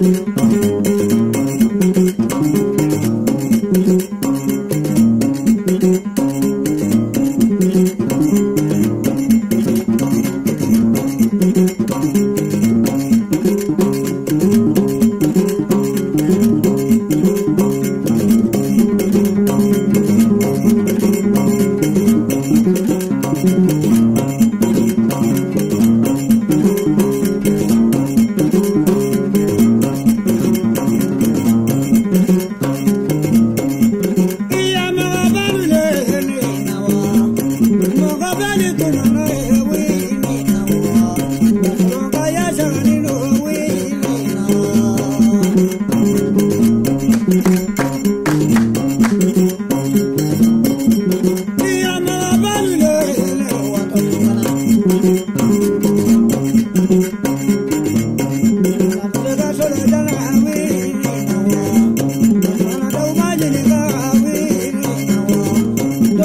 Música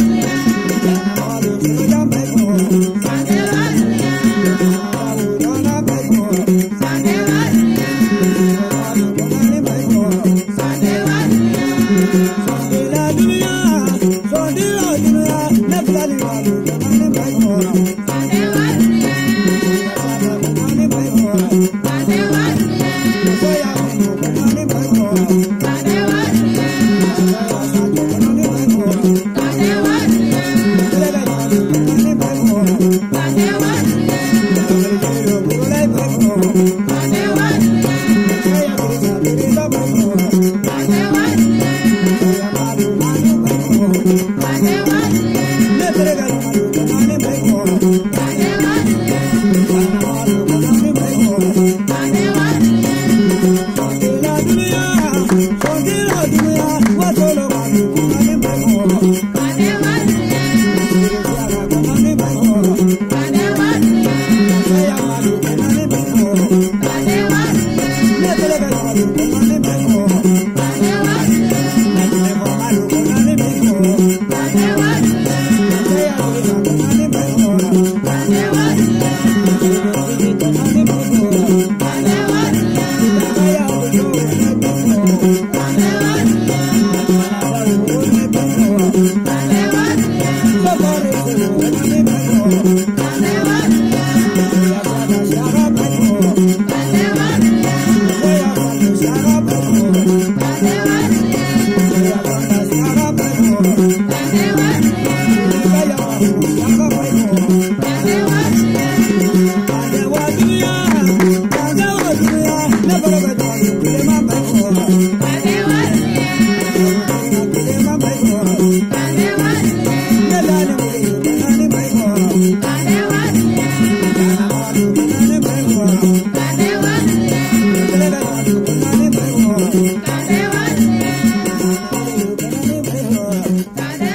Yeah. Dale.